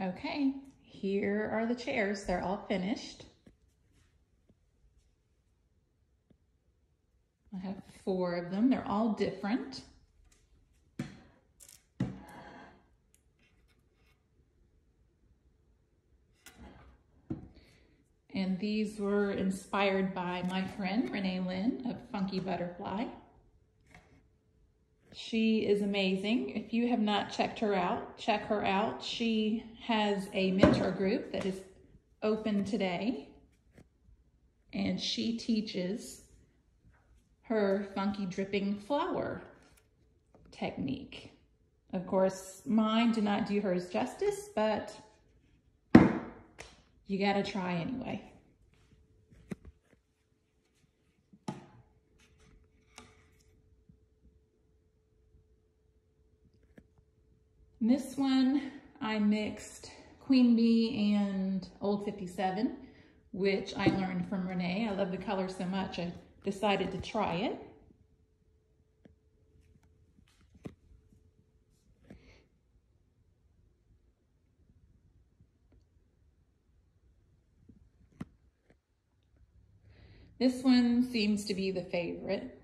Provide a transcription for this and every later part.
Okay, here are the chairs. They're all finished. I have four of them. They're all different. And these were inspired by my friend Renee Lynn of Funky Butterfly. She is amazing. If you have not checked her out, check her out. She has a mentor group that is open today. And she teaches her funky dripping flower technique. Of course, mine did not do hers justice, but you gotta try anyway. This one, I mixed Queen Bee and Old 57, which I learned from Renee. I love the color so much, I decided to try it. This one seems to be the favorite.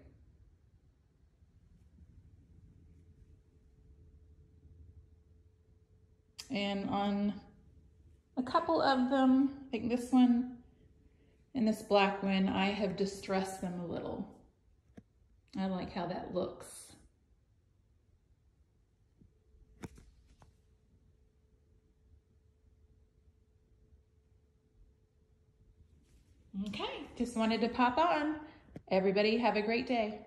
And on a couple of them, I think this one and this black one, I have distressed them a little. I like how that looks. Okay, just wanted to pop on. Everybody have a great day.